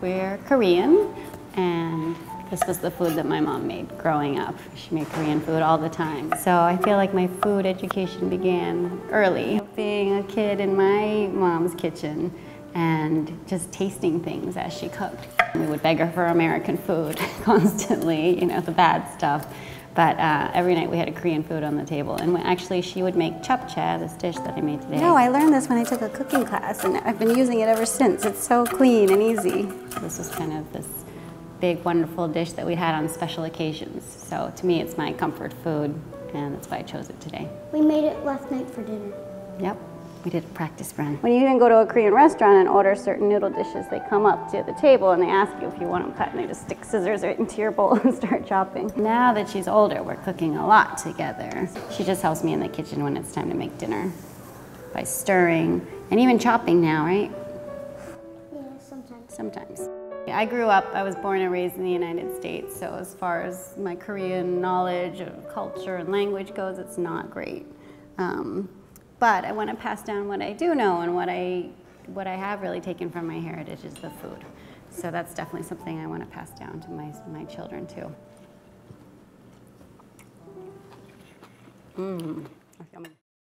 We're Korean, and this was the food that my mom made growing up. She made Korean food all the time. So I feel like my food education began early. Being a kid in my mom's kitchen and just tasting things as she cooked. We would beg her for American food constantly, you know, the bad stuff. But uh, every night we had a Korean food on the table. And actually, she would make jap chae, this dish that I made today. No, I learned this when I took a cooking class, and I've been using it ever since. It's so clean and easy. This was kind of this big, wonderful dish that we had on special occasions. So to me, it's my comfort food, and that's why I chose it today. We made it last night for dinner. Yep. We did a practice run. When you even go to a Korean restaurant and order certain noodle dishes, they come up to the table and they ask you if you want them cut, and they just stick scissors right into your bowl and start chopping. Now that she's older, we're cooking a lot together. She just helps me in the kitchen when it's time to make dinner by stirring and even chopping now, right? Sometimes. I grew up, I was born and raised in the United States, so as far as my Korean knowledge of culture and language goes, it's not great. Um, but I want to pass down what I do know and what I, what I have really taken from my heritage is the food. So that's definitely something I want to pass down to my, my children too. Mmm,